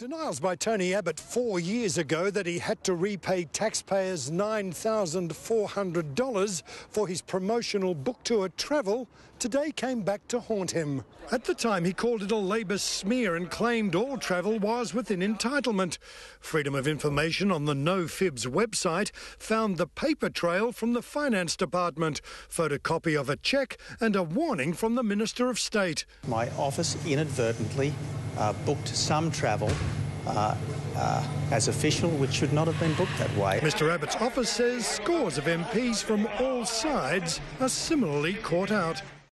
Denials by Tony Abbott four years ago that he had to repay taxpayers $9,400 for his promotional book tour travel today came back to haunt him. At the time, he called it a Labor smear and claimed all travel was within entitlement. Freedom of Information on the No Fibs website found the paper trail from the Finance Department, photocopy of a cheque, and a warning from the Minister of State. My office inadvertently booked some travel uh, uh, as official, which should not have been booked that way. Mr Abbott's office says scores of MPs from all sides are similarly caught out.